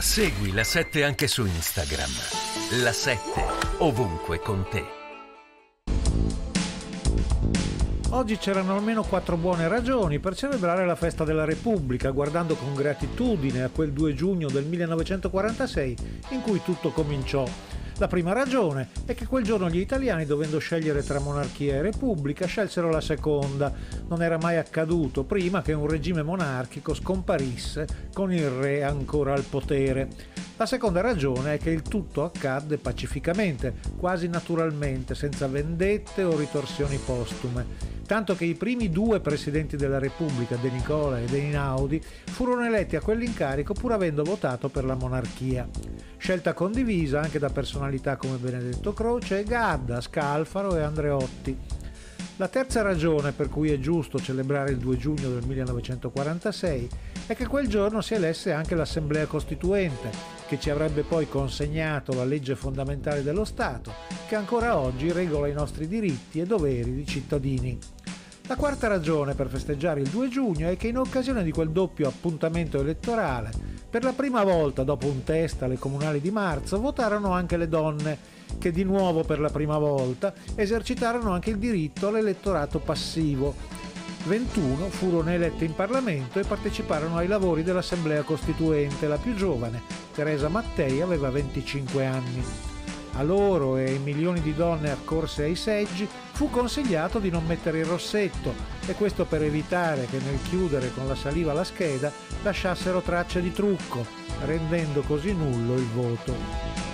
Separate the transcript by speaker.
Speaker 1: Segui la 7 anche su Instagram. La 7 ovunque con te.
Speaker 2: Oggi c'erano almeno quattro buone ragioni per celebrare la festa della Repubblica, guardando con gratitudine a quel 2 giugno del 1946 in cui tutto cominciò la prima ragione è che quel giorno gli italiani, dovendo scegliere tra monarchia e repubblica, scelsero la seconda. Non era mai accaduto prima che un regime monarchico scomparisse con il re ancora al potere. La seconda ragione è che il tutto accadde pacificamente, quasi naturalmente, senza vendette o ritorsioni postume tanto che i primi due presidenti della Repubblica, De Nicola e De Inaudi, furono eletti a quell'incarico pur avendo votato per la monarchia. Scelta condivisa anche da personalità come Benedetto Croce, Gadda, Scalfaro e Andreotti. La terza ragione per cui è giusto celebrare il 2 giugno del 1946 è che quel giorno si elesse anche l'Assemblea Costituente, che ci avrebbe poi consegnato la legge fondamentale dello Stato, che ancora oggi regola i nostri diritti e doveri di cittadini. La quarta ragione per festeggiare il 2 giugno è che in occasione di quel doppio appuntamento elettorale, per la prima volta dopo un test alle comunali di marzo, votarono anche le donne, che di nuovo per la prima volta esercitarono anche il diritto all'elettorato passivo. 21 furono elette in Parlamento e parteciparono ai lavori dell'Assemblea Costituente, la più giovane, Teresa Mattei, aveva 25 anni. A loro e ai milioni di donne accorse ai seggi fu consigliato di non mettere il rossetto e questo per evitare che nel chiudere con la saliva la scheda lasciassero tracce di trucco, rendendo così nullo il voto.